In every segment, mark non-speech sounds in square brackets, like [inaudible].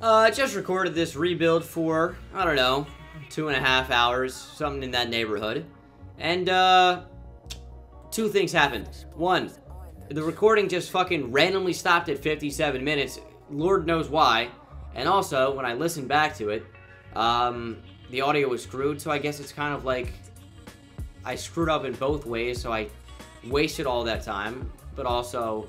Uh, just recorded this rebuild for, I don't know, two and a half hours, something in that neighborhood. And, uh, two things happened. One, the recording just fucking randomly stopped at 57 minutes. Lord knows why. And also, when I listened back to it, um, the audio was screwed, so I guess it's kind of like I screwed up in both ways, so I wasted all that time, but also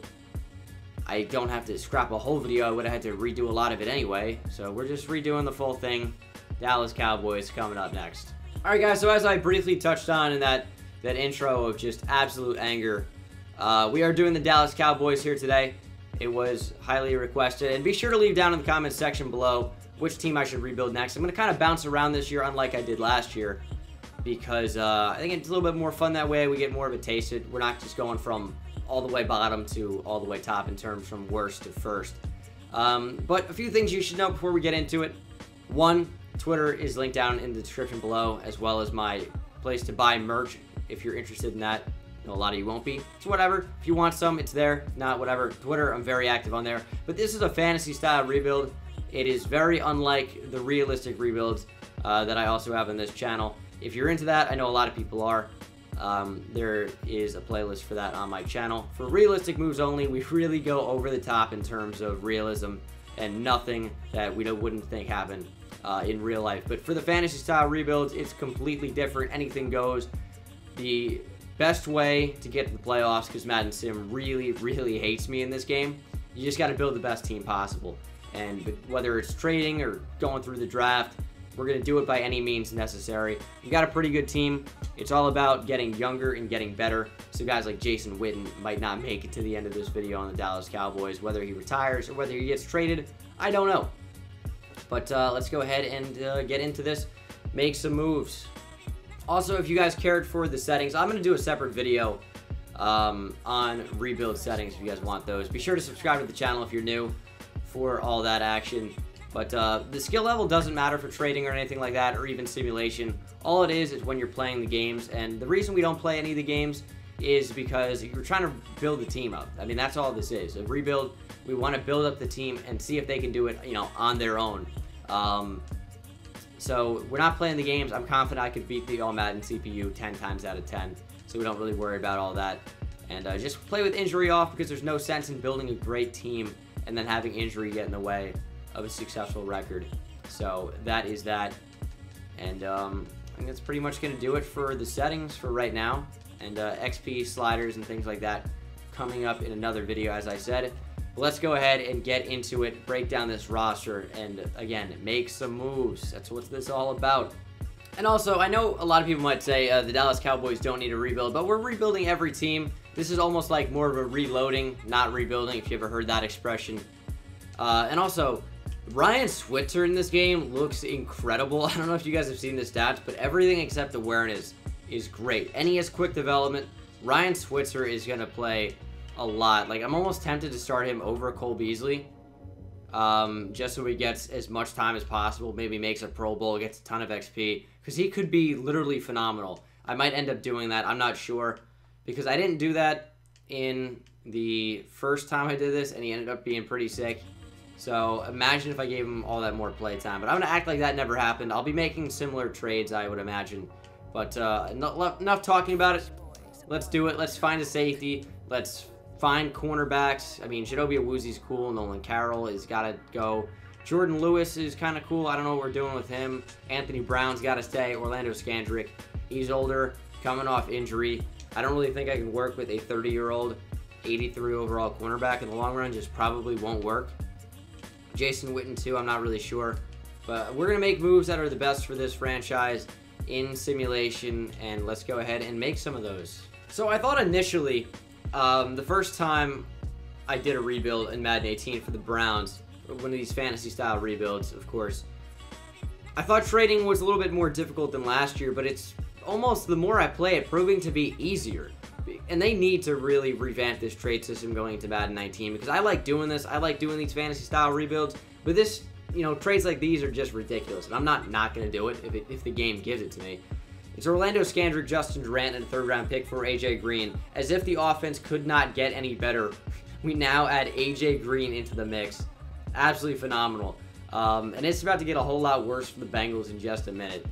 I don't have to scrap a whole video. I would have had to redo a lot of it anyway, so we're just redoing the full thing. Dallas Cowboys coming up next. Alright guys, so as I briefly touched on in that, that intro of just absolute anger, uh, we are doing the Dallas Cowboys here today. It was highly requested, and be sure to leave down in the comments section below which team I should rebuild next. I'm going to kind of bounce around this year, unlike I did last year, because uh, I think it's a little bit more fun that way. We get more of a taste. We're not just going from all the way bottom to all the way top in terms from worst to first. Um, but a few things you should know before we get into it. One, Twitter is linked down in the description below, as well as my place to buy merch if you're interested in that. No, a lot of you won't be. So whatever. If you want some, it's there. Not whatever. Twitter, I'm very active on there. But this is a fantasy style rebuild. It is very unlike the realistic rebuilds uh, that I also have on this channel. If you're into that, I know a lot of people are. Um, there is a playlist for that on my channel. For realistic moves only, we really go over the top in terms of realism and nothing that we wouldn't think happened uh, in real life. But for the fantasy style rebuilds, it's completely different. Anything goes. The best way to get to the playoffs, because Madden Sim really, really hates me in this game, you just got to build the best team possible. And whether it's trading or going through the draft, we're going to do it by any means necessary. You got a pretty good team. It's all about getting younger and getting better. So guys like Jason Witten might not make it to the end of this video on the Dallas Cowboys. Whether he retires or whether he gets traded, I don't know. But uh, let's go ahead and uh, get into this. Make some moves. Also, if you guys cared for the settings, I'm going to do a separate video um, on rebuild settings if you guys want those. Be sure to subscribe to the channel if you're new for all that action. But uh, the skill level doesn't matter for trading or anything like that, or even simulation. All it is is when you're playing the games, and the reason we don't play any of the games is because you're trying to build the team up. I mean, that's all this is. A rebuild, we want to build up the team and see if they can do it, you know, on their own. Um, so we're not playing the games. I'm confident I could beat the All Madden CPU 10 times out of 10, so we don't really worry about all that. And uh, just play with injury off because there's no sense in building a great team and then having injury get in the way of a successful record. So that is that. And um, I think that's pretty much going to do it for the settings for right now. And uh, XP sliders and things like that coming up in another video, as I said. But let's go ahead and get into it, break down this roster, and again, make some moves. That's what this all about. And also, I know a lot of people might say uh, the Dallas Cowboys don't need a rebuild, but we're rebuilding every team. This is almost like more of a reloading, not rebuilding, if you ever heard that expression. Uh, and also, Ryan Switzer in this game looks incredible. [laughs] I don't know if you guys have seen the stats, but everything except awareness is great. And he has quick development. Ryan Switzer is going to play a lot. Like, I'm almost tempted to start him over Cole Beasley. Um, just so he gets as much time as possible. Maybe makes a Pro Bowl, gets a ton of XP. Because he could be literally phenomenal. I might end up doing that. I'm not sure because I didn't do that in the first time I did this, and he ended up being pretty sick. So imagine if I gave him all that more play time. But I'm going to act like that never happened. I'll be making similar trades, I would imagine. But uh, enough, talking about it. Let's do it. Let's find a safety. Let's find cornerbacks. I mean, Chidobe Awuzie's cool. Nolan Carroll has got to go. Jourdan Lewis is kind of cool. I don't know what we're doing with him. Anthony Brown's got to stay. Orlando Scandrick, he's older, coming off injury. I don't really think I can work with a 30-year-old 83 overall cornerback in the long run. Just probably won't work. Jason Witten too, I'm not really sure. But we're going to make moves that are the best for this franchise in simulation, and let's go ahead and make some of those. So I thought initially, um, the first time I did a rebuild in Madden 18 for the Browns, one of these fantasy-style rebuilds, of course, I thought trading was a little bit more difficult than last year, but it's almost the more I play it, proving to be easier. And they need to really revamp this trade system going into Madden 19 because I like doing this. I like doing these fantasy style rebuilds. But this, you know, trades like these are just ridiculous. And I'm not not going to do it if, it if the game gives it to me. It's Orlando Scandrick, Justin Durant, and a third round pick for AJ Green. As if the offense could not get any better, [laughs] we now add AJ Green into the mix. Absolutely phenomenal. Um, and it's about to get a whole lot worse for the Bengals in just a minute.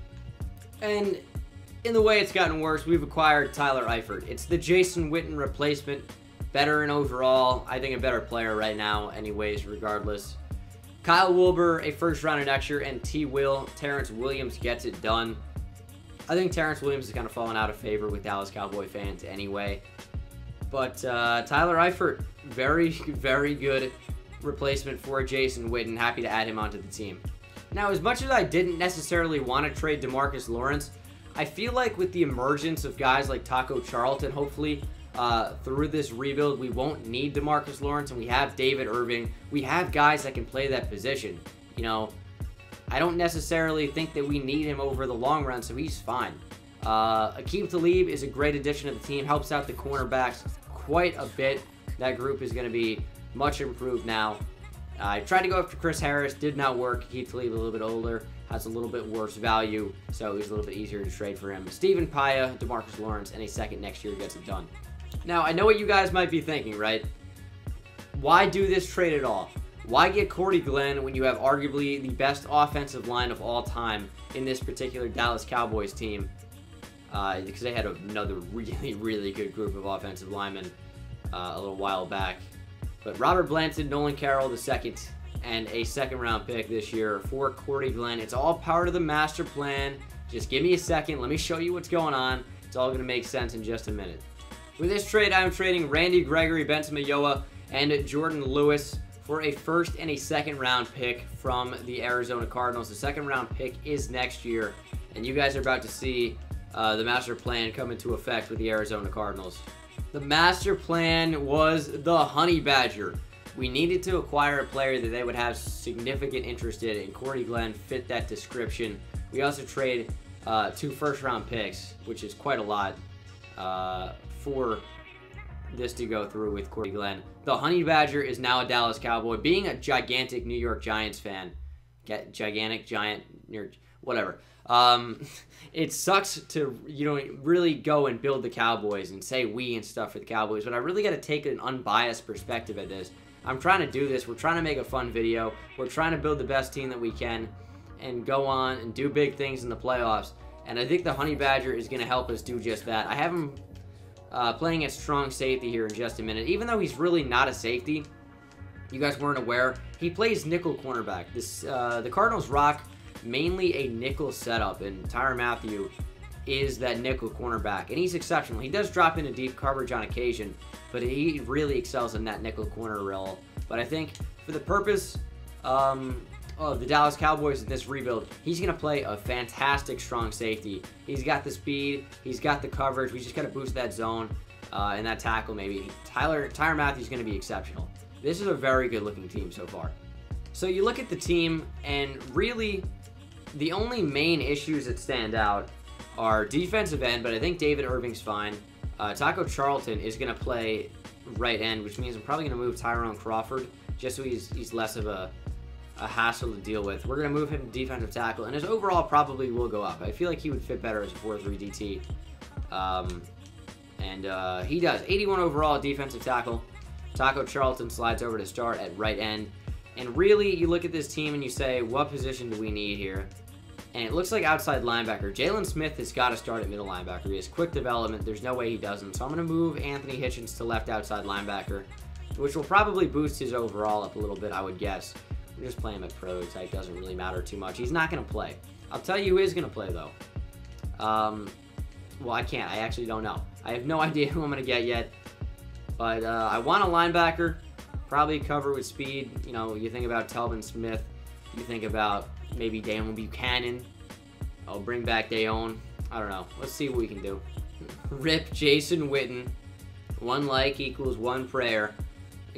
And in the way it's gotten worse, we've acquired Tyler Eifert. It's the Jason Witten replacement. Better in overall. I think a better player right now, anyways, regardless. Kyle Wilber, a first rounder next year, and T. Will. Terrence Williams gets it done. I think Terrence Williams is kind of falling out of favor with Dallas Cowboy fans anyway. But uh, Tyler Eifert, very, very good replacement for Jason Witten. Happy to add him onto the team. Now, as much as I didn't necessarily want to trade Demarcus Lawrence, I feel like with the emergence of guys like Taco Charlton, hopefully, uh, through this rebuild, we won't need Demarcus Lawrence, and we have David Irving. We have guys that can play that position. You know, I don't necessarily think that we need him over the long run, so he's fine. Uh, Aqib Talib is a great addition to the team, helps out the cornerbacks quite a bit. That group is going to be much improved now. I tried to go after Chris Harris, did not work. Aqib Talib a little bit older, has a little bit worse value, so it was a little bit easier to trade for him. Stephen Paea, Demarcus Lawrence, and a second next year gets it done. Now, I know what you guys might be thinking, right? Why do this trade at all? Why get Cordy Glenn when you have arguably the best offensive line of all time in this particular Dallas Cowboys team? Uh, because they had another really, [laughs] really good group of offensive linemen uh, a little while back. But Robert Blanton, Nolan Carroll the second, and a second round pick this year for Cordy Glenn. It's all part of the master plan. Just give me a second. Let me show you what's going on. It's all going to make sense in just a minute. With this trade, I'm trading Randy Gregory, Benson Mayowa, and Jourdan Lewis for a first and a second round pick from the Arizona Cardinals. The second round pick is next year, and you guys are about to see uh, the master plan come into effect with the Arizona Cardinals. The master plan was the Honey Badger. We needed to acquire a player that they would have significant interest in, and Cordy Glenn fit that description. We also trade uh, two first round picks, which is quite a lot. Uh, for this to go through with Cordy Glenn. The Honey Badger is now a Dallas Cowboy. Being a gigantic New York Giants fan, get gigantic giant, whatever. Um, [laughs] it sucks to you know really go and build the Cowboys and say we and stuff for the Cowboys, but I really got to take an unbiased perspective at this. I'm trying to do this. We're trying to make a fun video. We're trying to build the best team that we can and go on and do big things in the playoffs. And I think the Honey Badger is going to help us do just that. I have him uh, playing at strong safety here in just a minute. Even though he's really not a safety, you guys weren't aware, he plays nickel cornerback. This uh, The Cardinals rock mainly a nickel setup, and Tyrann Mathieu is that nickel cornerback, and he's exceptional. He does drop into deep coverage on occasion, but he really excels in that nickel corner role. But I think for the purpose um, oh, the Dallas Cowboys in this rebuild, he's going to play a fantastic strong safety. He's got the speed. He's got the coverage. We just got to boost that zone uh, and that tackle maybe. Tyler Tyrann Mathieu's going to be exceptional. This is a very good looking team so far. So you look at the team and really the only main issues that stand out are defensive end, but I think David Irving's fine. Uh, Taco Charlton is going to play right end, which means I'm probably going to move Tyrone Crawford just so he's, he's less of a a hassle to deal with. We're going to move him to defensive tackle, and his overall probably will go up. I feel like he would fit better as a 4-3 DT. Um, and uh, he does. 81 overall defensive tackle. Taco Charlton slides over to start at right end. And really, you look at this team and you say, what position do we need here? And it looks like outside linebacker. Jaylon Smith has got to start at middle linebacker. He has quick development. There's no way he doesn't. So I'm going to move Anthony Hitchens to left outside linebacker, which will probably boost his overall up a little bit, I would guess. Just playing him at prototype. Doesn't really matter too much. He's not going to play. I'll tell you who is going to play, though. Um, well, I can't. I actually don't know. I have no [laughs] idea who I'm going to get yet. But uh, I want a linebacker. Probably cover with speed. You know, you think about Telvin Smith. You think about maybe Deone Bucannon. I'll bring back Dayon. I don't know. Let's see what we can do. Rip Jason Witten. One like equals one prayer.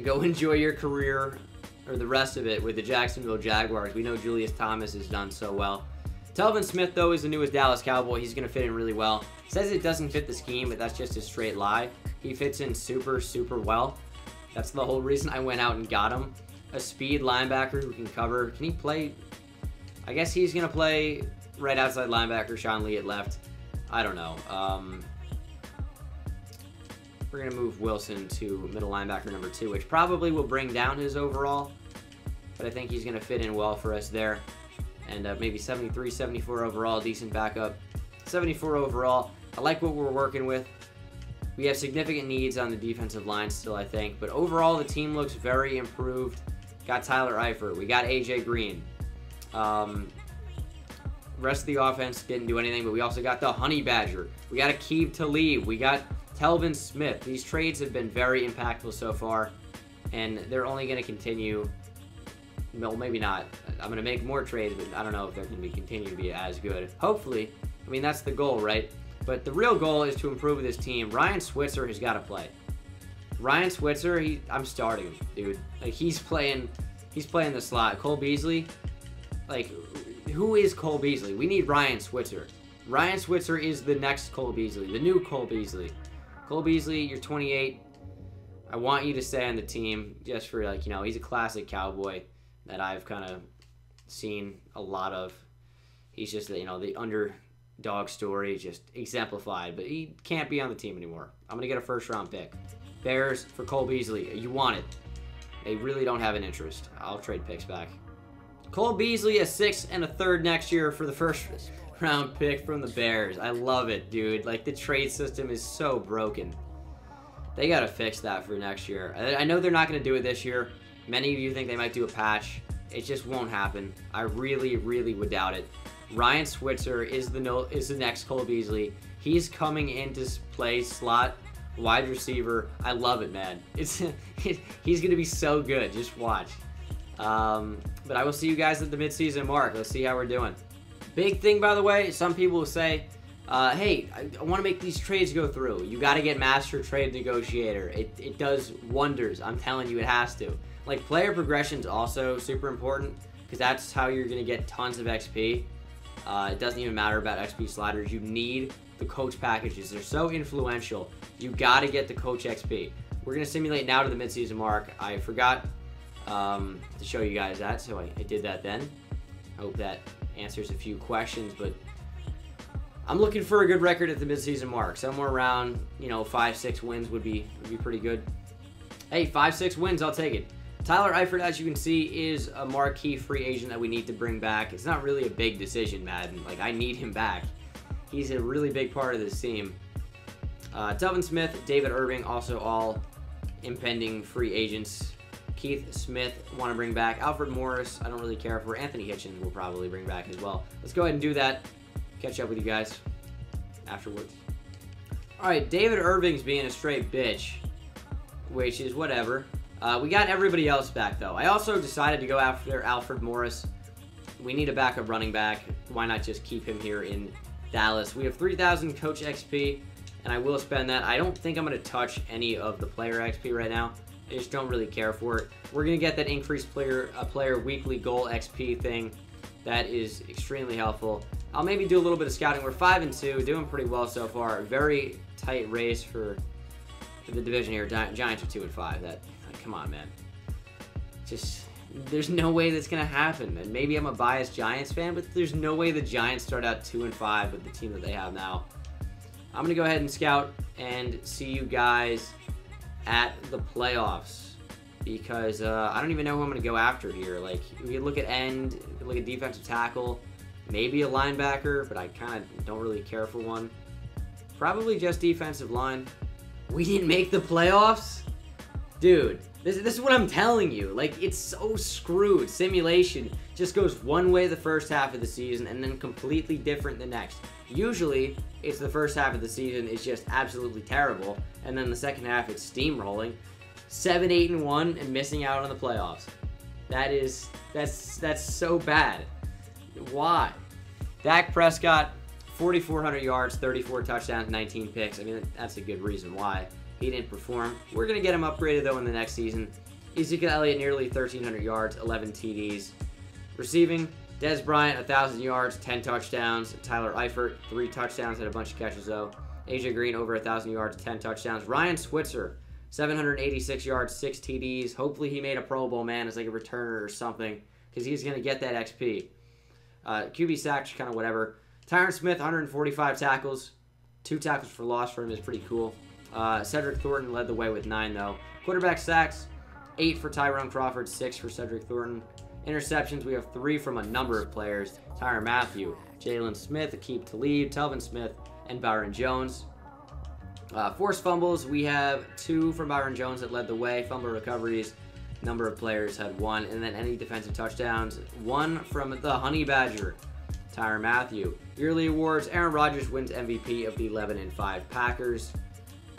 Go enjoy your career or the rest of it with the Jacksonville Jaguars. We know Julius Thomas has done so well. Telvin Smith, though, is the newest Dallas Cowboy. He's going to fit in really well. Says it doesn't fit the scheme, but that's just a straight lie. He fits in super, super well. That's the whole reason I went out and got him. A speed linebacker who can cover. Can he play? I guess he's going to play right outside linebacker, Sean Lee at left. I don't know. Um, we're going to move Wilson to middle linebacker number two, which probably will bring down his overall. but I think he's going to fit in well for us there. And uh, maybe 73, 74 overall, decent backup. 74 overall. I like what we're working with. We have significant needs on the defensive line still, I think. But overall, the team looks very improved. Got Tyler Eifert. We got AJ Green. Um, rest of the offense didn't do anything, but we also got the Honey Badger. We got Aqib Talib. We got Telvin Smith. These trades have been very impactful so far, and they're only going to continue. Well, maybe not. I'm going to make more trades, but I don't know if they're going to be continue to be as good. Hopefully. I mean, that's the goal, right? But the real goal is to improve this team. Ryan Switzer has got to play. Ryan Switzer, he, I'm starting him, dude. Like he's playing, he's playing the slot. Cole Beasley, like, who is Cole Beasley? We need Ryan Switzer. Ryan Switzer is the next Cole Beasley, the new Cole Beasley. Cole Beasley, you're 28. I want you to stay on the team just for like you know he's a classic cowboy that I've kind of seen a lot of. He's just you know the underdog story just exemplified, but he can't be on the team anymore. I'm going to get a first round pick. Bears for Cole Beasley. You want it. They really don't have an interest. I'll trade picks back. Cole Beasley, a six and a third next year for the first round pick from the Bears. I love it, dude. Like, the trade system is so broken. They got to fix that for next year. I know they're not going to do it this year. Many of you think they might do a patch. It just won't happen. I really, really would doubt it. Ryan Switzer is the no, is the next Cole Beasley. He's coming in to play slot wide receiver. I love it, man. It's [laughs] he's gonna be so good. Just watch. Um, but I will see you guys at the midseason mark. Let's see how we're doing. Big thing, by the way. Some people will say, uh, "Hey, I, I want to make these trades go through. You got to get Master Trade Negotiator. It it does wonders. I'm telling you, it has to. Like player progression is also super important because that's how you're gonna get tons of XP. Uh, it doesn't even matter about XP sliders. You need the coach packages. They're so influential. You got to get the coach XP. We're going to simulate now to the midseason mark. I forgot um, to show you guys that, so I, I did that then. I hope that answers a few questions, but I'm looking for a good record at the midseason mark. Somewhere around, you know, five, six wins would be would be pretty good. Hey, five, six wins, I'll take it. Tyler Eifert, as you can see, is a marquee free agent that we need to bring back. It's not really a big decision, Madden. Like, I need him back. He's a really big part of this team. Uh, Telvin Smith, David Irving, also all impending free agents. Keith Smith, want to bring back. Alfred Morris, I don't really care for. Anthony Hitchens will probably bring back as well. Let's go ahead and do that. Catch up with you guys afterwards. Alright, David Irving's being a straight bitch, which is whatever. Uh, we got everybody else back, though. I also decided to go after Alfred Morris. We need a backup running back. Why not just keep him here in Dallas? We have 3,000 coach XP, and I will spend that. I don't think I'm going to touch any of the player XP right now. I just don't really care for it. We're to get that increased player uh, player weekly goal XP thing. That is extremely helpful. I'll maybe do a little bit of scouting. We're 5 and 2, doing pretty well so far. Very tight race for, for the division here. Giants are 2 and 5. That come on, man. Just there's no way that's gonna happen. And maybe I'm a biased Giants fan, but there's no way the Giants start out two and five with the team that they have now. I'm gonna go ahead and scout and see you guys at the playoffs because uh, I don't even know who I'm gonna go after here. Like we could look at end, we could look at defensive tackle, maybe a linebacker, but I kind of don't really care for one. Probably just defensive line. We didn't make the playoffs, dude. This, this is what I'm telling you. Like, it's so screwed. Simulation just goes one way the first half of the season and then completely different the next. Usually, it's the first half of the season is just absolutely terrible, and then the second half it's steamrolling. 7, 8, and 1 and missing out on the playoffs. That is, that's, that's so bad. Why? Dak Prescott, 4,400 yards, 34 touchdowns, 19 picks. I mean, that's a good reason why. He didn't perform. We're going to get him upgraded, though, in the next season. Ezekiel Elliott, nearly 1,300 yards, 11 TDs. Receiving, Dez Bryant, 1,000 yards, 10 touchdowns. Tyler Eifert, 3 touchdowns, had a bunch of catches, though. AJ Green, over 1,000 yards, 10 touchdowns. Ryan Switzer, 786 yards, 6 TDs. Hopefully he made a Pro Bowl, man, as like a returner or something, because he's going to get that XP. Uh, QB sacks, kind of whatever. Tyron Smith, 145 tackles. Two tackles for loss for him is pretty cool. Uh, Cedric Thornton led the way with nine, though. Quarterback sacks, eight for Tyrone Crawford, six for Cedric Thornton. Interceptions, we have three from a number of players. Tyrann Mathieu, Jaylon Smith, Aqib Talib, Telvin Smith, and Byron Jones. Uh, forced fumbles, we have two from Byron Jones that led the way. Fumble recoveries, number of players had one. And then any defensive touchdowns, one from the Honey Badger, Tyrann Mathieu. Yearly awards, Aaron Rodgers wins MVP of the 11 and 5 Packers.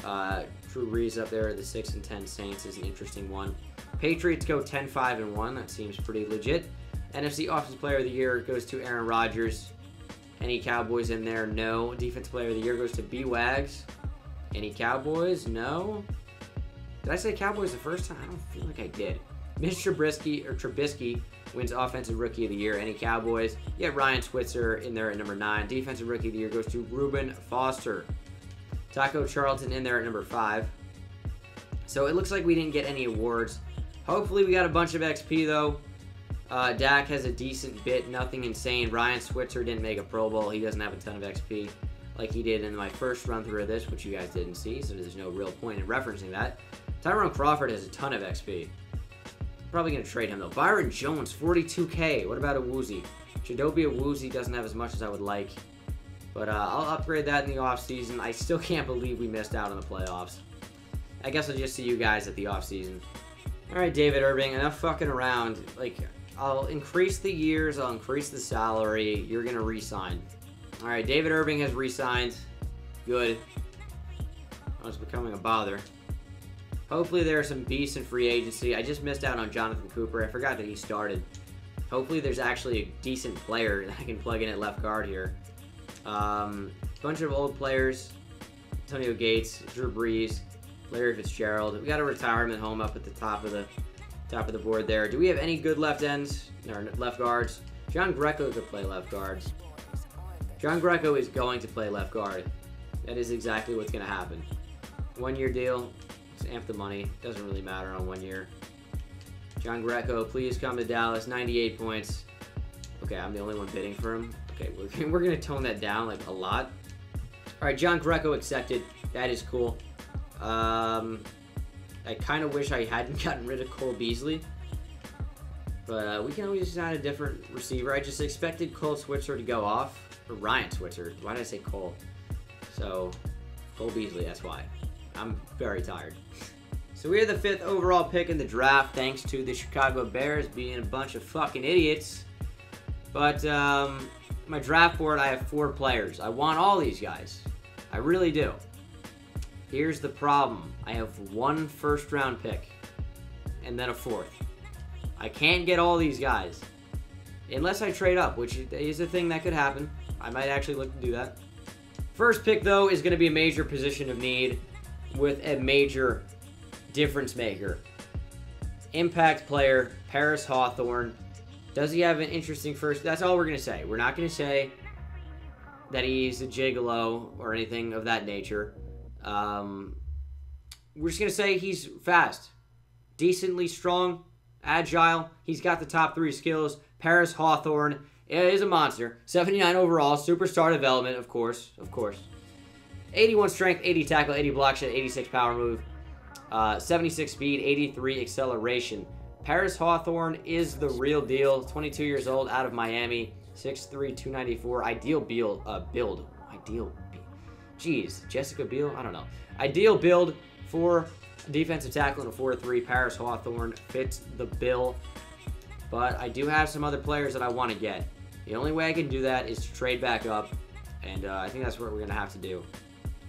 Uh, Drew Brees up there, the 6 and 10 Saints is an interesting one. Patriots go 10 5 and 1, that seems pretty legit. NFC Offensive Player of the Year goes to Aaron Rodgers. Any Cowboys in there? No. Defensive Player of the Year goes to B Wags. Any Cowboys? No. Did I say Cowboys the first time? I don't feel like I did. Mitch Trubisky or Trubisky wins Offensive Rookie of the Year. Any Cowboys? Yeah, Ryan Switzer in there at number nine. Defensive Rookie of the Year goes to Reuben Foster. Taco Charlton in there at number five. So it looks like we didn't get any awards. Hopefully we got a bunch of XP though. Uh, Dak has a decent bit, nothing insane. Ryan Switzer didn't make a Pro Bowl. He doesn't have a ton of XP like he did in my first run through of this, which you guys didn't see, so there's no real point in referencing that. Tyrone Crawford has a ton of XP. Probably going to trade him, though. Byron Jones, 42k. What about Awuzie? Chidobe Awuzie doesn't have as much as I would like. But uh, I'll upgrade that in the offseason. I still can't believe we missed out on the playoffs. I guess I'll just see you guys at the offseason. Alright, David Irving, enough fucking around. Like, I'll increase the years, I'll increase the salary. You're going to resign. Alright, David Irving has re-signed. Good. I was becoming a bother. Hopefully there are some beasts in free agency. I just missed out on Jonathan Cooper. I forgot that he started. Hopefully there's actually a decent player [laughs] that I can plug in at left guard here. Um, bunch of old players. Antonio Gates, Drew Brees, Larry Fitzgerald. We got a retirement home up at the top of the top of the board there. Do we have any good left ends or left guards? John Greco could play left guards. John Greco is going to play left guard. That is exactly what's going to happen. One year deal. Let's amp the money. Doesn't really matter on one year. John Greco, please come to Dallas. 98 points. Okay, I'm the only one bidding for him. Okay, we're, we're to tone that down like a lot. All right, John Greco accepted. That is cool. Um, I kind of wish I hadn't [laughs] gotten rid of Cole Beasley. But uh, we can always sign a different receiver. I just expected Cole Switzer to go off. Or Ryan Switzer. Why did I say Cole? So, Cole Beasley, that's why. I'm very tired. [laughs] So we are the fifth overall pick in the draft, thanks to the Chicago Bears being a bunch of fucking idiots. But um, my draft board, I have four players. I want all these guys. I really do. Here's the problem. I have one first round pick and then a fourth. I can't get all these guys unless I trade up, which is a thing that could happen. I might actually look to do that. First pick, though, is going to be a major position of need with a major difference maker. Impact player, Paris Hawthorne. Does he have an interesting first? That's all we're going to say. We're not going to say that he's a gigolo or anything of that nature. Um, we're just going to say he's fast, decently strong, agile. He's got the top three skills. Paris Hawthorne is a monster. 79 overall, superstar development, of course, of course. 81 strength, 80 tackle, 80 block shot, 86 power move, uh, 76 speed, 83 acceleration. Paris Hawthorne is the real deal. 22 years old, out of Miami, 6'3", 294. Ideal build, uh, build. Ideal, jeez, Jessica Biel. I don't know. Ideal build for defensive tackle in a 4-3. Paris Hawthorne fits the bill. But I do have some other players that I want to get. The only way I can do that is to trade back up, and uh, I think that's what we're going to have to do.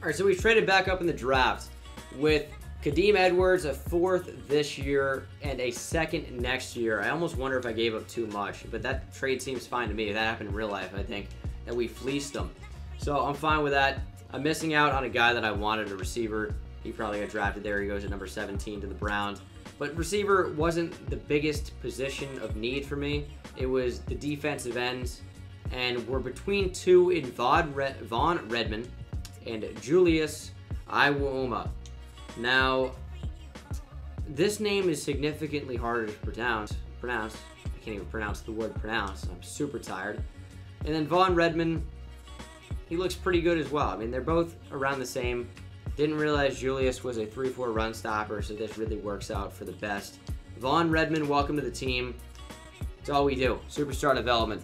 All right, so we traded back up in the draft with Kadeem Edwards, a fourth this year, and a second next year. I almost wonder if I gave up too much, but that trade seems fine to me. That happened in real life, I think that we fleeced them. So I'm fine with that. I'm missing out on a guy that I wanted, a receiver. He probably got drafted there. He goes at number 17 to the Browns. But receiver wasn't the biggest position of need for me. It was the defensive ends. And we're between two in Vaughn, Red Vaughn Redmond and Julius Iwuoma. Now, this name is significantly harder to pronounce. Pronounce. I can't even pronounce the word pronounce. I'm super tired. And then Vaughn Redmond, he looks pretty good as well. I mean, they're both around the same. Didn't realize Julius was a 3-4 run stopper, so this really works out for the best. Vaughn Redmond, welcome to the team. It's all we do. Superstar development.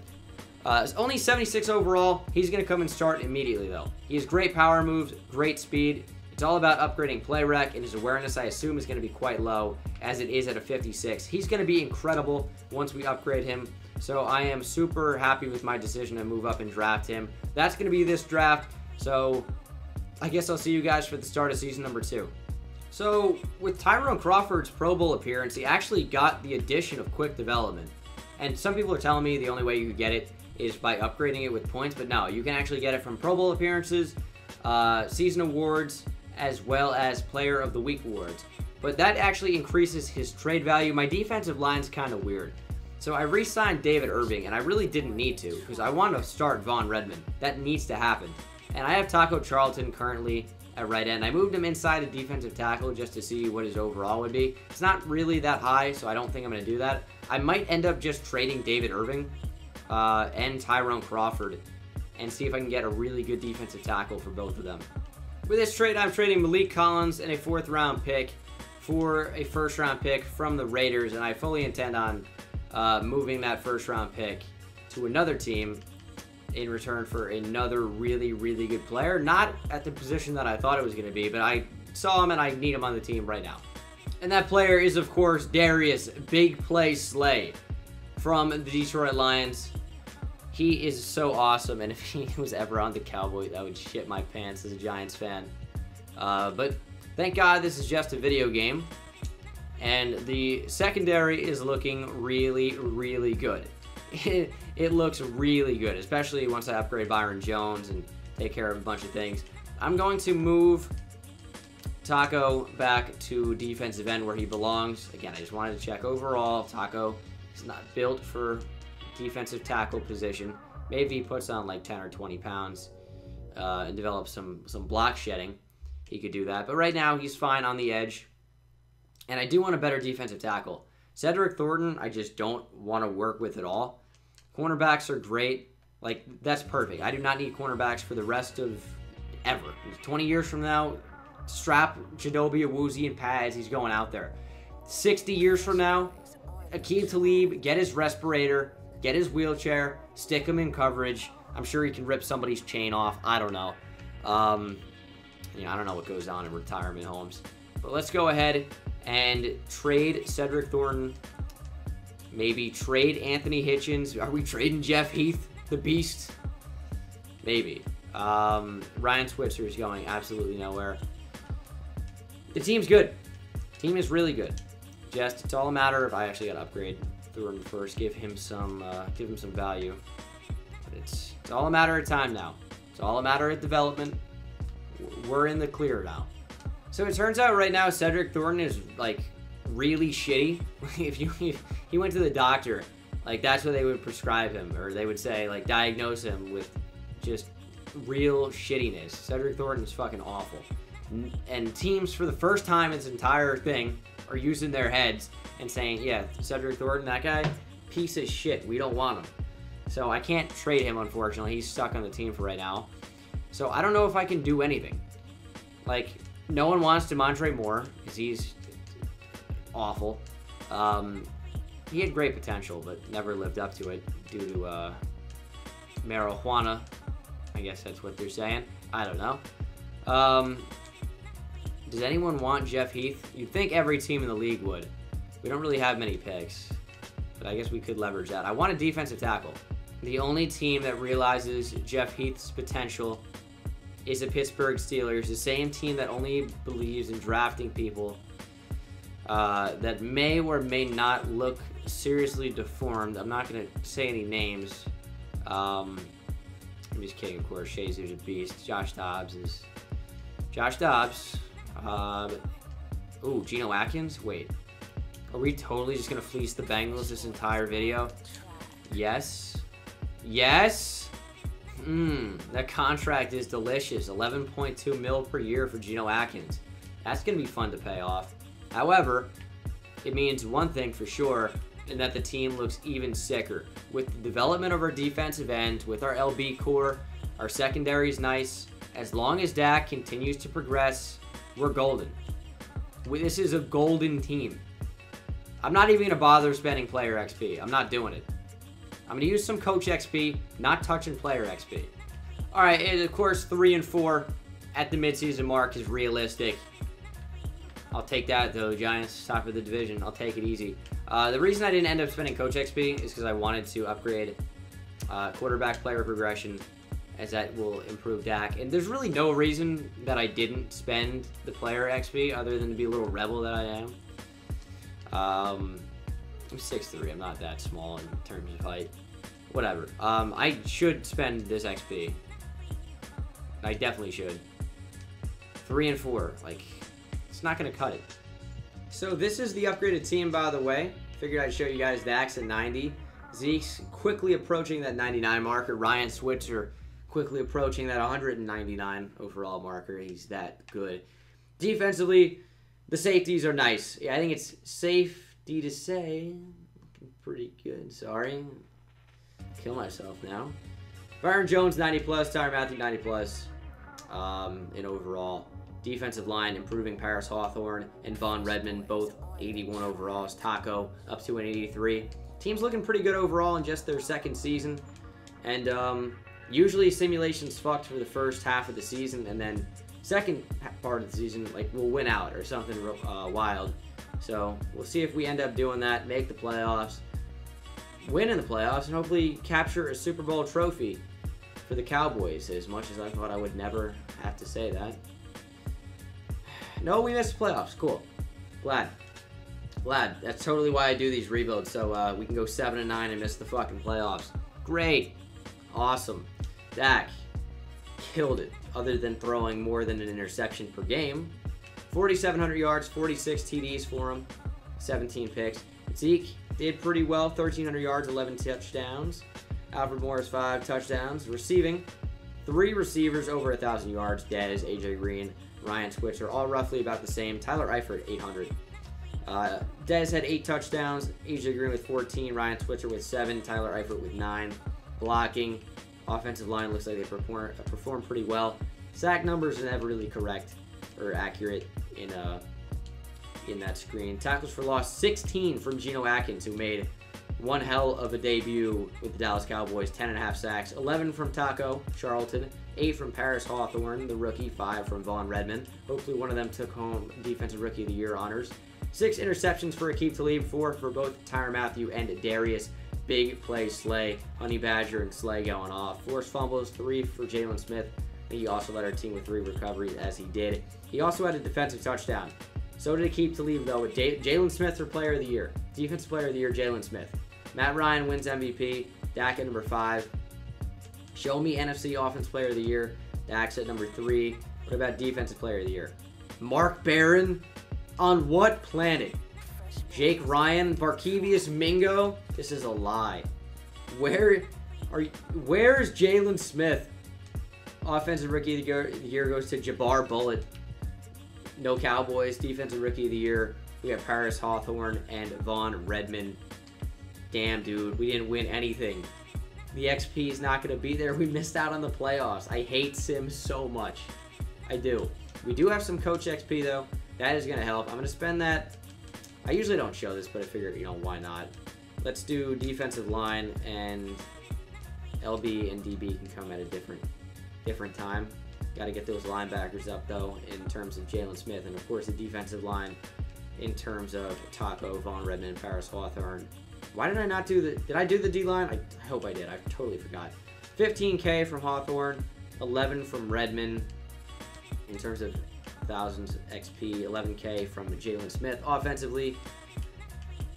Uh, it's only 76 overall. He's going to come and start immediately, though. He has great power moves, great speed. It's all about upgrading play rec, and his awareness, I assume, is going to be quite low, as it is at a 56. He's going to be incredible once we upgrade him. So I am super happy with my decision to move up and draft him. That's going to be this draft. So I guess I'll see you guys for the start of season number two. So with Tyrone Crawford's Pro Bowl appearance, he actually got the addition of quick development. And some people are telling me the only way you get it is by upgrading it with points, but no, you can actually get it from Pro Bowl appearances, uh, season awards, as well as Player of the Week awards. But that actually increases his trade value. My defensive line's kind of weird. So I re-signed David Irving, and I really didn't need to, because I want to start Von Redmond. That needs to happen. And I have Taco Charlton currently at right end. I moved him inside a defensive tackle just to see what his overall would be. It's not really that high, so I don't think I'm going to do that. I might end up just trading David Irving uh, and Tyrone Crawford and see if I can get a really good defensive tackle for both of them. With this trade, I'm trading Malik Collins and a fourth round pick for a first round pick from the Raiders, and I fully intend on uh, moving that first round pick to another team in return for another really, really good player. Not at the position that I thought it was going to be, but I saw him and I need him on the team right now. And that player is, of course, Darius Big Play Slay from the Detroit Lions. He is so awesome, and if [laughs] he was ever on the Cowboys, that would shit my pants as a Giants fan. Uh, but thank God this is just a video game. And the secondary is looking really, really good. It, [laughs] it looks really good, especially once I upgrade Byron Jones and take care of a bunch of things. I'm going to move Taco back to defensive end where he belongs. Again, I just wanted to check overall. Taco is not built for defensive tackle position. Maybe he puts on like 10 or 20 pounds uh, and develops some, some block shedding. He could do that. But right now, he's fine on the edge. And I do want a better defensive tackle. Cedric Thornton, I just don't want to work with at all. Cornerbacks are great. Like, that's perfect. I do not need cornerbacks for the rest of ever. 20 years from now, strap Chidobe Awuzie and pads, he's going out there. 60 years from now, Aqib Talib, get his respirator, get his wheelchair, stick him in coverage. I'm sure he can rip somebody's chain off. I don't know. Um, you know, I don't know what goes on in retirement homes. But let's go ahead and trade Cedric Thornton. Maybe trade Anthony Hitchens. Are we trading Jeff Heath, the beast? Maybe. Um, Ryan Switzer is going absolutely nowhere. The team's good. Team is really good. Just it's all a matter of I actually got to upgrade Thornton first, give him some uh, give him some value. But it's it's all a matter of time now. It's all a matter of development. We're in the clear now. So it turns out right now Cedric Thornton is like really shitty. [laughs] if you if he went to the doctor, like that's what they would prescribe him, or they would say like diagnose him with just real shittiness. Cedric Thornton is fucking awful. And teams for the first time in this entire thing are using their heads and saying, yeah, Cedric Thornton, that guy, piece of shit. We don't want him. So I can't trade him, unfortunately. He's stuck on the team for right now. So I don't know if I can do anything. Like, no one wants Damontre Moore because he's awful. Um, he had great potential, but never lived up to it due to uh, marijuana. I guess that's what they're saying. I don't know. Um, does anyone want Jeff Heath? You'd think every team in the league would. We don't really have many picks, but I guess we could leverage that. I want a defensive tackle. The only team that realizes Jeff Heath's potential is the Pittsburgh Steelers, the same team that only believes in drafting people uh, that may or may not look seriously deformed. I'm not going to say any names. Um, I'm just kidding, of course. Shazier's a beast. Josh Dobbs is... Josh Dobbs. Uh, ooh, Geno Atkins? Wait. Are we totally just going to fleece the Bengals this entire video? Yes. Yes. Mmm, that contract is delicious. 11.2 mil per year for Geno Atkins. That's going to be fun to pay off. However, it means one thing for sure, and that the team looks even sicker. With the development of our defensive end, with our LB corps, our secondary is nice. As long as Dak continues to progress, we're golden. This is a golden team. I'm not even going to bother spending player XP. I'm not doing it. I'm going to use some coach XP, not touching player XP. All right, and of course, 3 and 4 at the midseason mark is realistic. I'll take that, though. Giants, top of the division. I'll take it easy. Uh, the reason I didn't end up spending coach XP is because I wanted to upgrade uh, quarterback player progression as that will improve Dak. And there's really no reason that I didn't spend the player XP other than to be a little rebel that I am. Um, I'm 6'3". I'm not that small in terms of height. Whatever. Um, I should spend this XP. I definitely should. Three and four. Like, it's not going to cut it. So this is the upgraded team, by the way. Figured I'd show you guys Dak's at 90. Zeke's quickly approaching that 99 marker. Ryan Switzer quickly approaching that 199 overall marker. He's that good. Defensively, the safeties are nice. Yeah, I think it's safety to say. Pretty good. Sorry. Kill myself now. Byron Jones, 90 plus. Tyrann Mathieu, 90 plus. Um, in overall. Defensive line, improving Paris Hawthorne and Von Redmond, both 81 overalls. Taco up to an 83. Team's looking pretty good overall in just their second season. And um, usually simulations fucked for the first half of the season, and then second part of the season, like we'll win out or something uh, wild. So we'll see if we end up doing that, make the playoffs, win in the playoffs, and hopefully capture a Super Bowl trophy for the Cowboys. As much as I thought I would never have to say that. No, we missed the playoffs. Cool. Glad. Glad. That's totally why I do these rebuilds, so uh, we can go 7 and 9 and miss the fucking playoffs. Great. Awesome. Dak killed it, other than throwing more than an interception per game. 4,700 yards, 46 TDs for him, 17 picks. Zeke did pretty well, 1,300 yards, 11 touchdowns. Alfred Morris, 5 touchdowns. Receiving, three receivers over 1,000 yards. Dez, AJ Green, Ryan Switzer, all roughly about the same. Tyler Eifert, 800. Uh, Dez had 8 touchdowns. AJ Green with 14. Ryan Switzer with 7. Tyler Eifert with 9. Blocking. Offensive line looks like they perform, perform pretty well. Sack numbers are never really correct or accurate in uh, in that screen. Tackles for loss 16 from Geno Atkins, who made one hell of a debut with the Dallas Cowboys, 10 and a half sacks, 11 from Taco Charlton, 8 from Paris Hawthorne, the rookie, 5 from Von Redmond. Hopefully one of them took home Defensive Rookie of the Year honors. 6 interceptions for Aqib Talib, 4 for both Tyrann Mathieu and Darius. Big play Slay, Honey Badger and Slay going off. Forced fumbles, 3 for Jaylon Smith. He also led our team with 3 recoveries as he did. He also had a defensive touchdown. So did Aqib Talib though with Jaylon Smith for Player of the Year. Defensive Player of the Year, Jaylon Smith. Matt Ryan wins MVP. Dak at number five. Show me NFC Offense Player of the Year. Dak's at number three. What about Defensive Player of the Year? Mark Barron. On what planet? Jake Ryan, Barkevious Mingo. This is a lie. Where are you, where's Jaylon Smith? Offensive Rookie of the Year goes to Jabbar Bullet. No Cowboys. Defensive Rookie of the Year. We have Paris Hawthorne and Von Redmond damn, dude, we didn't win anything. The XP is not going to be there. We missed out on the playoffs. I hate Sim so much. I do. We do have some Coach XP, though. That is going to help. I'm going to spend that. I usually don't show this, but I figured, you know, why not? Let's do defensive line, and LB and DB can come at a different, different time. Got to get those linebackers up, though, in terms of Jaylon Smith. And, of course, the defensive line in terms of Taco, Von Redmond, Paris Hawthorne, why did I not do the... Did I do the D-line? I, I hope I did. I totally forgot. 15K from Hawthorne. 11 from Redmond. In terms of thousands XP. 11K from Jaylon Smith. Offensively,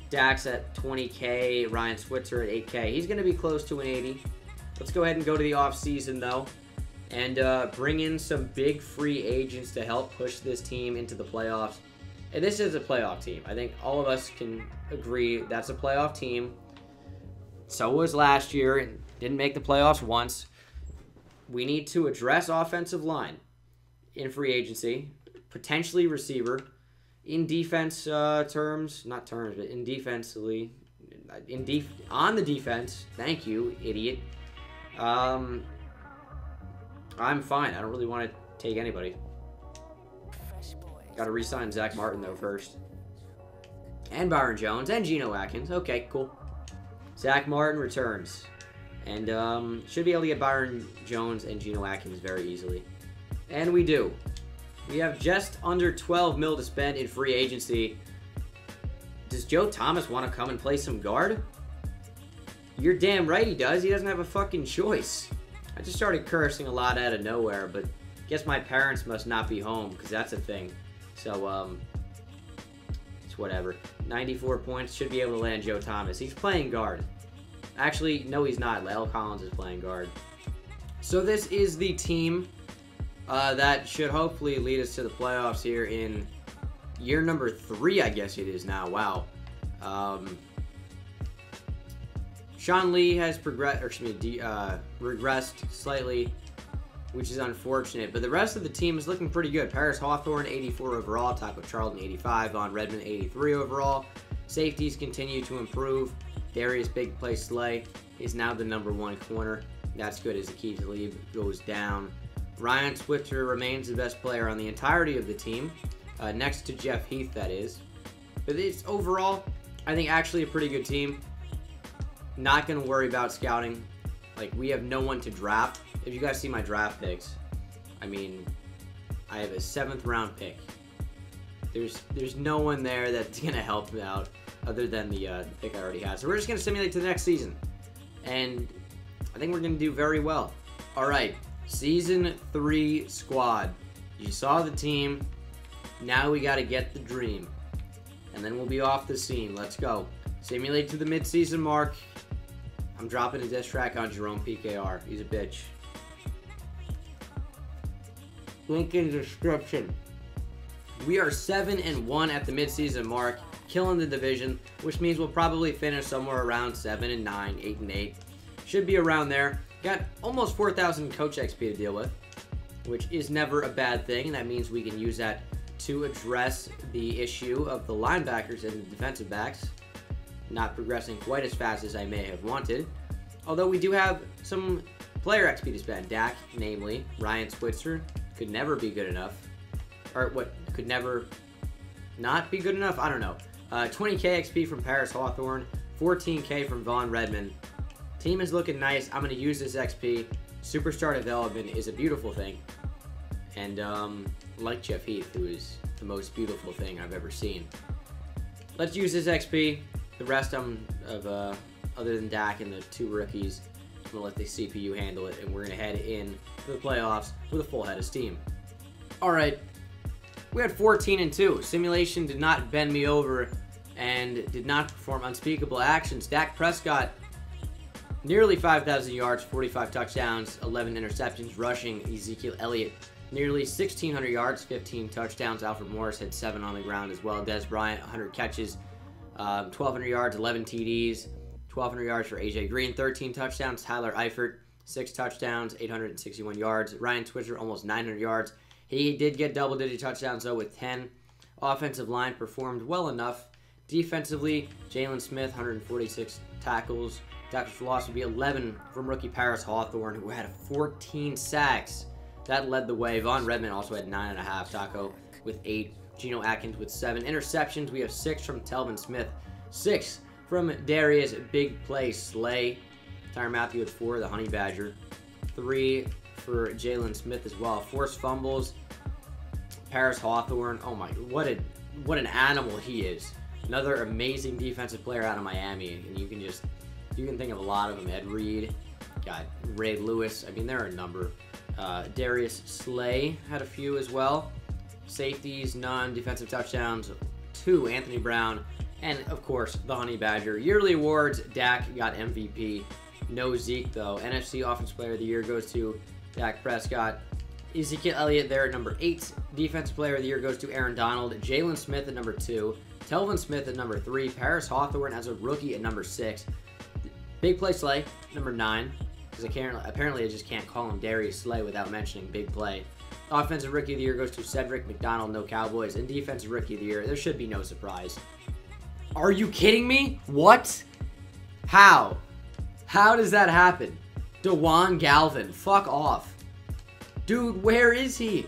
Dak's at 20K. Ryan Switzer at 8K. He's going to be close to an 80. Let's go ahead and go to the offseason, though. And uh, bring in some big free agents to help push this team into the playoffs. And this is a playoff team. I think all of us can agree that's a playoff team. So was last year and didn't make the playoffs once. We need to address offensive line in free agency, potentially receiver. In defense uh, terms, not terms, but in defensively, in def on the defense. Thank you, idiot. Um, I'm fine. I don't really want to take anybody. Got to re-sign Zack Martin though first. And Byron Jones and Geno Atkins. Okay, cool. Zack Martin returns. And um, should be able to get Byron Jones and Geno Atkins very easily. And we do. We have just under 12 mil to spend in free agency. Does Joe Thomas want to come and play some guard? You're damn right he does. He doesn't have a fucking choice. I just started cursing a lot out of nowhere, but guess my parents must not be home because that's a thing. So, um, it's whatever. 94 points. Should be able to land Joe Thomas. He's playing guard. Actually, no, he's not. La'el Collins is playing guard. So this is the team uh, that should hopefully lead us to the playoffs here in year number three, I guess it is now. Wow. Um, Sean Lee has progressed, or excuse me, uh, regressed slightly, which is unfortunate. But the rest of the team is looking pretty good. Paris Hawthorne, 84 overall. Taco Charlton, 85. Von Redmond, 83 overall. Safeties continue to improve. Darius Big Play Slay is now the number one corner. That's good as the key to leave goes down. Ryan Switzer remains the best player on the entirety of the team, uh, next to Jeff Heath, that is. But it's overall, I think, actually a pretty good team. Not going to worry about scouting. Like, we have no one to draft. If you guys see my draft picks, I mean, I have a seventh round pick. There's there's no one there that's [laughs] going to help me out other than the, uh, the pick I already had. So we're just going to simulate to the next season. And I think we're going to do very well. All right, Season 3 squad. You saw the team. Now we got to get the dream. And then we'll be off the scene. Let's go. Simulate to the midseason mark. I'm dropping a diss track on Jerome PKR. He's a bitch. Link in description. We are 7 and 1 at the midseason mark, killing the division, which means we'll probably finish somewhere around 7 and 9, 8 and 8. Should be around there. Got almost 4,000 coach XP to deal with, which is never a bad thing, and that means we can use that to address the issue of the linebackers and the defensive backs not progressing quite as fast as I may have wanted. Although we do have some player XP to spend. Dak, namely, Ryan Switzer, could never be good enough. Or what, could never not be good enough? I don't know. Uh, 20k XP from Paris Hawthorne, 14k from Von Redmond. Team is looking nice. I'm going to use this XP. Superstar development is a beautiful thing. And um, like Jeff Heath, who is the most beautiful thing I've ever seen. Let's use this XP. The rest of, of uh, other than Dak and the two rookies, I'm gonna let the CPU handle it, and we're gonna head in to the playoffs with a full head of steam. All right, we had 14 and two. Simulation did not bend me over and did not perform unspeakable actions. Dak Prescott, nearly 5,000 yards, 45 touchdowns, 11 interceptions, rushing. Ezekiel Elliott, nearly 1,600 yards, 15 touchdowns. Alfred Morris had seven on the ground as well. Dez Bryant, 100 catches, um, 1,200 yards, 11 TDs, 1,200 yards for AJ Green, 13 touchdowns. Tyler Eifert, six touchdowns, 861 yards. Ryan Switzer, almost 900 yards. He did get double digit touchdowns, though, with 10. Offensive line performed well enough. Defensively, Jaylon Smith, 146 tackles. For loss would be 11 from rookie Paris Hawthorne, who had 14 sacks. That led the way. Von Redmond also had 9.5. Taco with 8 Geno Atkins with seven interceptions. We have six from Telvin Smith, six from Darius Big Play Slay. Tyrann Mathieu with four, the Honey Badger. Three for Jaylon Smith as well. Forced fumbles. Paris Hawthorne. Oh my, what a what an animal he is. Another amazing defensive player out of Miami, and you can just you can think of a lot of them. Ed Reed, got Ray Lewis. I mean, there are a number. Uh, Darius Slay had a few as well safeties, none, defensive touchdowns, two, Anthony Brown, and of course, the Honey Badger. Yearly awards, Dak got MVP. No Zeke, though. NFC Offensive Player of the Year goes to Dak Prescott. Ezekiel Elliott there at number eight. Defensive Player of the Year goes to Aaron Donald. Jaylon Smith at number two. Telvin Smith at number three. Paris Hawthorne as a rookie at number six. Big Play Slay, number nine. Because apparently I just can't call him Darius Slay without mentioning Big Play. Offensive Rookie of the Year goes to Cedric McDonald, no Cowboys. And Defensive Rookie of the Year, there should be no surprise. Are you kidding me? What? How? How does that happen? DeJuan Galvin, fuck off. Dude, where is he?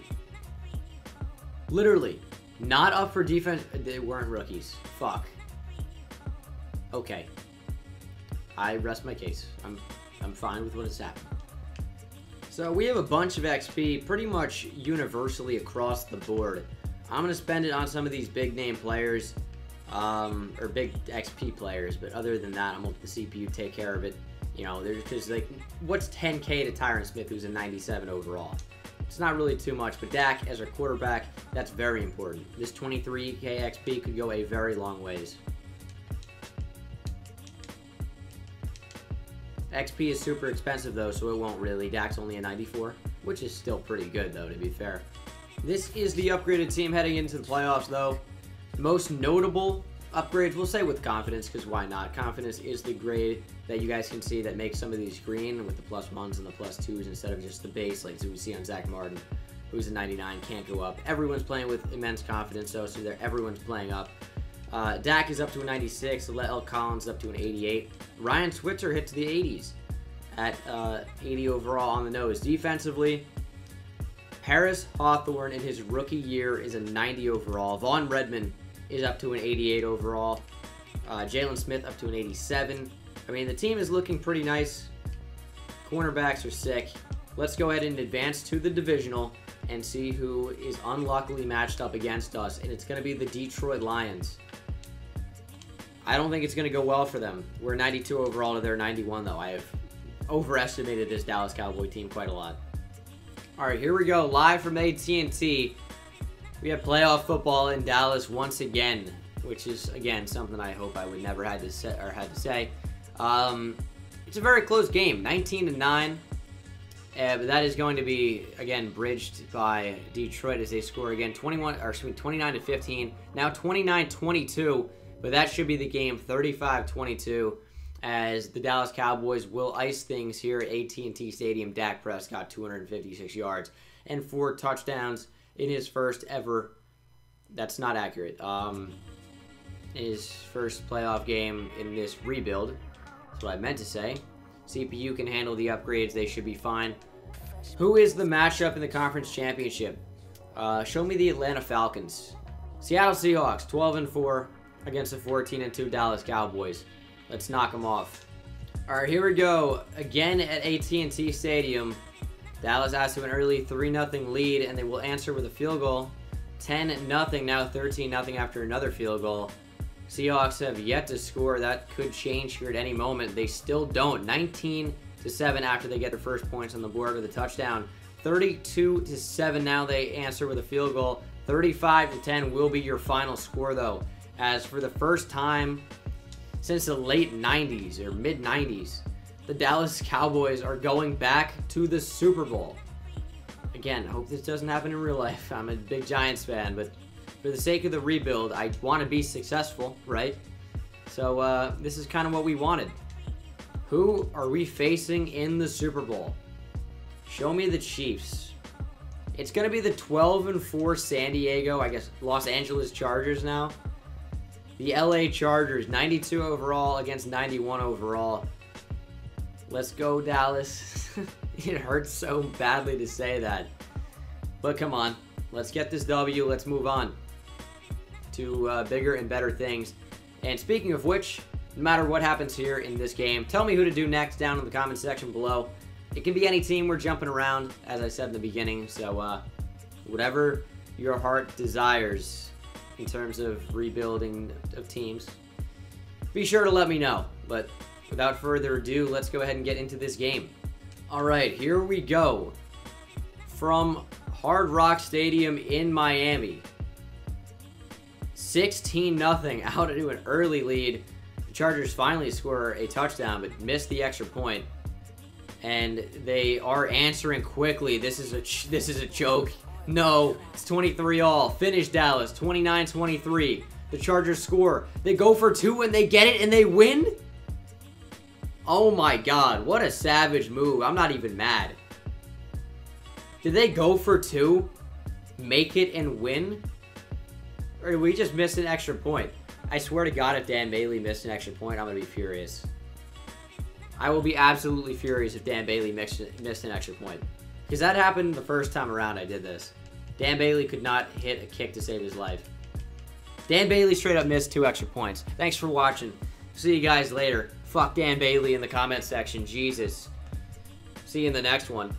Literally, not up for defense. They weren't rookies. Fuck. Okay. I rest my case. I'm I'm fine with what has happened. So we have a bunch of XP pretty much universally across the board. I'm going to spend it on some of these big name players, um, or big XP players, but other than that, I'm going to let the CPU take care of it. You know, there's just like, what's 10k to Tyron Smith, who's a 97 overall? It's not really too much, but Dak as our quarterback, that's very important. This 23k XP could go a very long ways. XP is super expensive though, so it won't really. Dak's only a 94, which is still pretty good though, to be fair. This is the upgraded team heading into the playoffs though. Most notable upgrades, we'll say with confidence, because why not? Confidence is the grade that you guys can see that makes some of these green with the plus ones and the plus twos instead of just the base like we see on Zack Martin, who's a 99, can't go up. Everyone's playing with immense confidence though, so there everyone's playing up. Uh, Dak is up to a 96. L. Collins up to an 88. Ryan Switzer hit to the 80s at uh, 80 overall on the nose. Defensively, Harris Hawthorne in his rookie year is a 90 overall. Vaughn Redmond is up to an 88 overall. Uh, Jaylon Smith up to an 87. I mean, the team is looking pretty nice. Cornerbacks are sick. Let's go ahead and advance to the divisional and see who is unluckily matched up against us. And it's going to be the Detroit Lions. I don't think it's going to go well for them. We're 92 overall to their 91, though. I have overestimated this Dallas Cowboy team quite a lot. All right, here we go. Live from AT&T. We have playoff football in Dallas once again, which is, again, something I hope I would never had to say. Or had to say. Um, it's a very close game, 19 to 9. Uh, but that is going to be again bridged by Detroit as they score again 21 or excuse me 29 to 15 now 29 22 but that should be the game 35-22 as the Dallas Cowboys will ice things here at AT&T Stadium. Dak Prescott 256 yards and four touchdowns in his first ever that's not accurate. Um, his first playoff game in this rebuild. That's what I meant to say. CPU can handle the upgrades. They should be fine. Who is the matchup in the conference championship? Uh, show me the Atlanta Falcons. Seattle Seahawks, 12 and 4 against the 14 and 2 Dallas Cowboys. Let's knock them off. All right, here we go. Again at AT&T Stadium. Dallas has to an early 3-0 lead, and they will answer with a field goal. 10-0, now 13-0 after another field goal. Seahawks have yet to score. That could change here at any moment. They still don't. 19 to 7 after they get their first points on the board with a touchdown. 32 to 7 now they answer with a field goal. 35 to 10 will be your final score though as for the first time since the late 90s or mid 90s, the Dallas Cowboys are going back to the Super Bowl. Again, I hope this doesn't happen in real life. [laughs] I'm a big Giants fan, but for the sake of the rebuild, I want to be successful, right? So uh, this is kind of what we wanted. Who are we facing in the Super Bowl? Show me the Chiefs. It's going to be the 12 and 4 San Diego, I guess Los Angeles Chargers now. The LA Chargers, 92 overall against 91 overall. Let's go, Dallas. [laughs] it hurts so badly to say that. But come on. Let's get this W. Let's move on to uh, bigger and better things. And speaking of which, no matter what happens here in this game, tell me who to do next down in the comment section below. It can be any team. We're jumping around, as I said in the beginning. So, uh, whatever your heart desires in terms of rebuilding of teams, be sure to let me know. But without further ado, let's go ahead and get into this game. All right, here we go. From Hard Rock Stadium in Miami. 16 0 [laughs] out into an early lead. The Chargers finally score a touchdown, but missed the extra point. And they are answering quickly. This is a this is a joke. No, it's 23 all. Finish Dallas, 29-23. The Chargers score. They go for two and they get it and they win? Oh my god, what a savage move. I'm not even mad. Did they go for two, make it, and win? Or did we just miss an extra point? I swear to god if Dan Bailey missed an extra point, I'm going to be furious. I will be absolutely furious if Dan Bailey missed, missed an extra point. Because that happened the first time around I did this. Dan Bailey could not hit a kick to save his life. Dan Bailey straight up missed two extra points. Thanks for watching. See you guys later. Fuck Dan Bailey in the comment section. Jesus. See you in the next one.